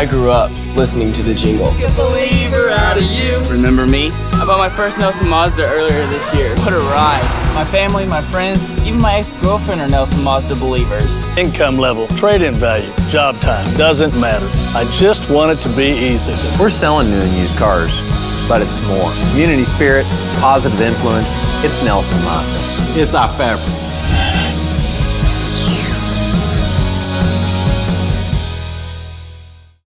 I grew up listening to the jingle. Remember me? I bought my first Nelson Mazda earlier this year. What a ride. My family, my friends, even my ex-girlfriend are Nelson Mazda believers. Income level, trade-in value, job time, doesn't matter. I just want it to be easy. We're selling new and used cars, but it's more. Community spirit, positive influence, it's Nelson Mazda. It's our fabric.